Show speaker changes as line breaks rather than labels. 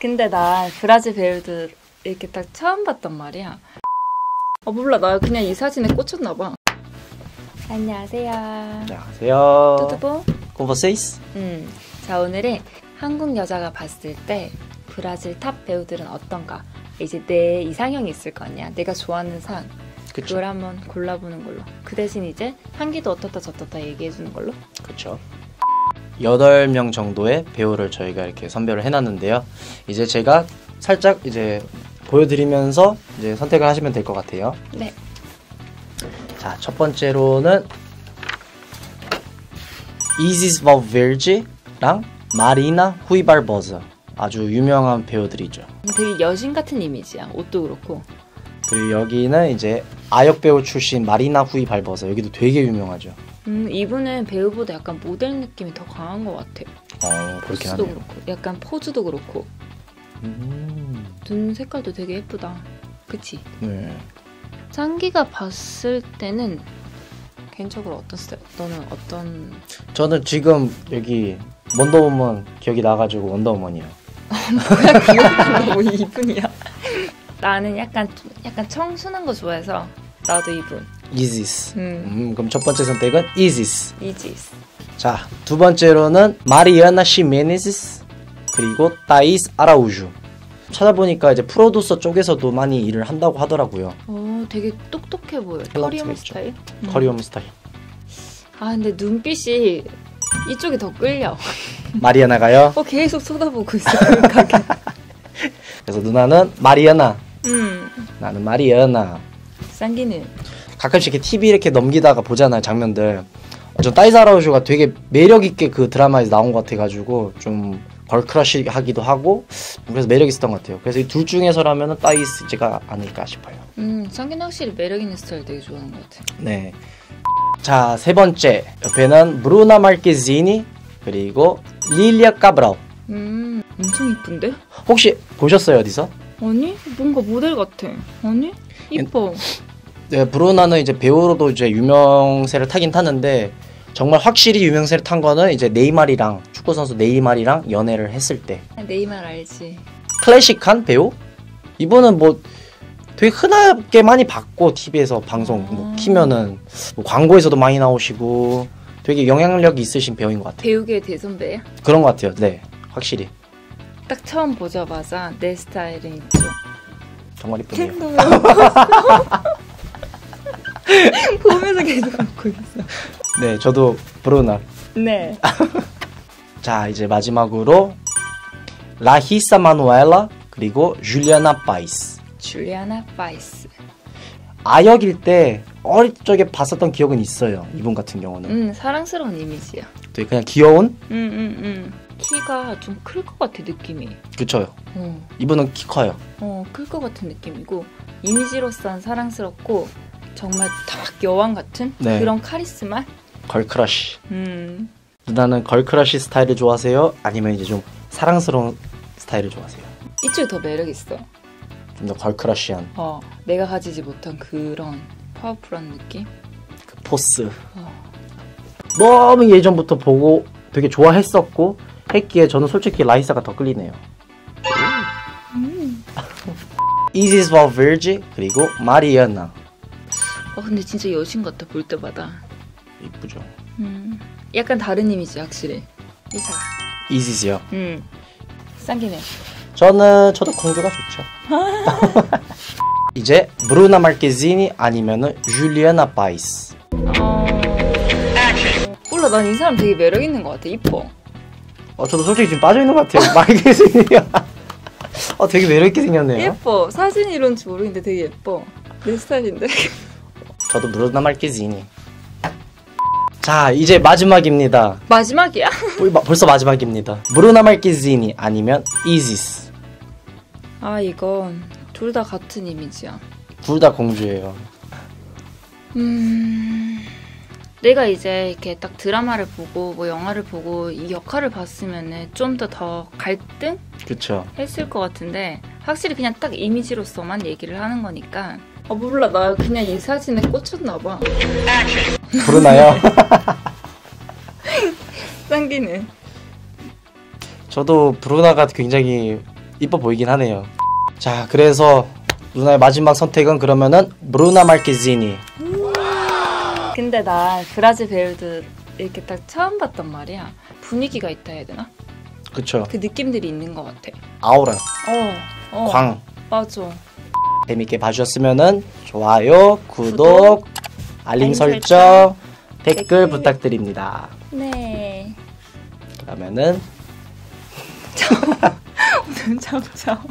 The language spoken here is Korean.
근데 나 브라질 배우들 이렇게 딱 처음 봤단 말이야. 어 몰라 나 그냥 이 사진에 꽂혔나 봐. 안녕하세요.
안녕하세요.
Tudo
bom. Vocês?
음. 자 오늘은 한국 여자가 봤을 때 브라질 탑 배우들은 어떤가? 이제 내 이상형이 있을 거 아니야. 내가 좋아하는 상.
그쵸.
그걸 한번 골라보는 걸로. 그 대신 이제 쌍기도 어떻다 저떻다 얘기해주는 걸로.
그 쵸. 8명 정도의 배우를 저희가 이렇게 선별을 해놨는데요. 이제 제가 살짝 이제 보여드리면서 이제 선택을 하시면 될 것 같아요.
네.
자, 첫 번째로는 이지스 버벨지랑 마리나 후이발버즈 아주 유명한 배우들이죠.
되게 여신 같은 이미지야. 옷도 그렇고.
그리고 여기는 이제 아역 배우 출신 마리나 후이발버즈 여기도 되게 유명하죠.
음, 이분은 배우보다 약간 모델 느낌이 더 강한 것 같아.
어, 그렇긴 하네요.
그렇고, 약간 포즈도 그렇고,
음,
눈 색깔도 되게 예쁘다. 그치?
네.
짱기가 봤을 때는 개인적으로 어떤 스타일? 너는 어떤?
저는 지금 여기 원더우먼 기억이 나가지고 원더우먼이요.
그냥 귀엽다. 너무 이분이야. 나는 약간 약간 청순한 거 좋아해서 나도 이분.
이지스.
음,
음, 그럼 첫 번째 선택은 이지스.
이지스.
자, 두 번째로는 마리아나 시메네시스 그리고 따이스 아라우주. 찾아보니까 이제 프로듀서 쪽에서도 많이 일을 한다고 하더라고요.
어, 되게 똑똑해 보여.
있죠.
스타일. 음.
커리어우먼 스타일.
아, 근데 눈빛이 이쪽이 더 끌려.
마리아나가요.
어, 계속 쳐다보고 있어.
그래서 누나는 마리아나.
음,
나는 마리아나.
쌍기는
가끔씩 이렇게 TV 이렇게 넘기다가 보잖아요 장면들. 어, 전 따이스 아라우주가 되게 매력 있게 그 드라마에서 나온 것 같아가지고 좀 girl crush 하기도 하고 그래서 매력 있었던 것 같아요. 그래서 이 둘 중에서라면은 따이스가 아닐까 싶어요.
음, 쌍기는 확실히 매력 있는 스타일 되게 좋아하는 것 같아.
네. 자, 세 번째. 옆에는 브루나 마르케지니 그리고 릴리아 까브라우.
음, 엄청 이쁜데?
혹시 보셨어요, 어디서?
아니, 뭔가 모델 같아. 아니, 이뻐.
네, 브루나는 이제 배우로도 이제 유명세를 타긴 타는데 정말 확실히 유명세를 탄 거는 이제 네이마르랑 축구 선수 네이마르랑 연애를 했을 때
네이말 알지?
클래식한 배우? 이분은 뭐 되게 흔하게 많이 봤고 TV에서 방송 뭐
아.
키면은 뭐 광고에서도 많이 나오시고 되게 영향력이 있으신 배우인 것 같아요.
배우계 대선배야?
그런 것 같아요. 네, 확실히
딱 처음 보자마자 내 스타일은 있죠.
정말 이쁘네요.
캔도 보면서 계속 보고 있어.
네, 저도 브루나.
네.
자, 이제 마지막으로 라히사 마누엘라 그리고 줄리아나 파이스.
줄리아나 파이스.
아역일 때 어릴 적에 봤었던 기억은 있어요. 이분 같은 경우는
음, 사랑스러운 이미지야.
되게 그냥 귀여운
음, 음, 음. 키가 좀 클 것 같아 느낌이.
그쵸.
어,
이분은 키 커요.
어, 클 것 같은 느낌이고 이미지로선 사랑스럽고 정말 딱 여왕 같은
네.
그런 카리스마.
girl crush.
음.
누나는 girl crush 스타일을 좋아하세요? 아니면 이제 좀 사랑스러운 스타일을 좋아하세요?
이쪽이 더 매력 있어.
좀 더 girl crush한
어, 내가 가지지 못한 그런 파워풀한 느낌.
그 force.
어.
너무 예전부터 보고 되게 좋아했었고 했기에 저는 솔직히 라이사가 더 끌리네요.
음.
이지스 발베르지 그리고 마리아나
어, 근데 진짜 여신 같아 볼 때마다.
이쁘죠.
음. 약간 다른 이미지 확실히. 이사.
이지스요.
음. 쌍기네.
저는 저도 공주가 좋죠. 이제 브루나 마르케지니 아니면은 줄리아나 파이스.
어. 몰라 난 이 사람 되게 매력 있는 것 같아. 이뻐.
어 저도 솔직히 지금 빠져 있는 것 같아요. 마르케지니가. 어 되게 매력 있게 생겼네요.
예뻐. 사진이 이런지 모르겠는데 되게 예뻐. 내 스타일인데.
저도 브루나 마르케지니. 자 이제 마지막입니다.
마지막이야?
벌써 마지막입니다. 브루나 마르케지니 아니면 이지스.
아 이건 둘 다 같은 이미지야.
둘 다 공주예요.
음. 내가 이제 이렇게 딱 드라마를 보고 뭐 영화를 보고 이 역할을 봤으면은 좀 더 더 갈등
그쵸.
했을 것 같은데 확실히 그냥 딱 이미지로서만 얘기를 하는 거니까 아 몰라 나 그냥 이 사진에 꽂혔나 봐
브루나요?
쌍기는
저도 브루나가 굉장히 이뻐 보이긴 하네요. 자, 그래서 누나의 마지막 선택은 그러면은 브루나 마르케지니.
근데 나 브라질 배우들 이렇게 딱 처음 봤단 말이야. 분위기가 있다 해야 되나?
그쵸.
그 느낌들이 있는 것 같아.
아우라,
어, 어.
광.
맞아.
재밌게 봐주셨으면은 좋아요, 구독,
구독,
알림
알림
설정, 댓글
댓글.
부탁드립니다.
네.
그러면은
잠자